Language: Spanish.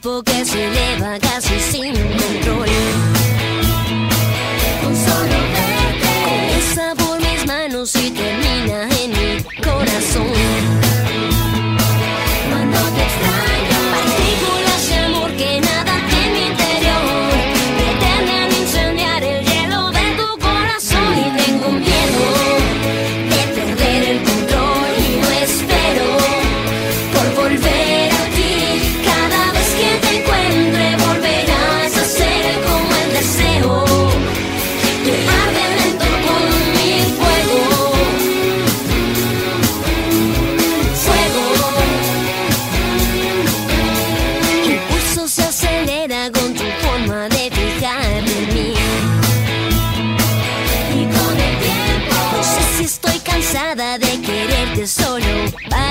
que se eleva casi sin control. Un solo verte comienza por mis manos y termina en mi corazón. Cuando te extraño, partículas de amor que nada en mi interior pretenden incendiar el hielo de tu corazón y tengo miedo de perder el control y no espero por volver. solo va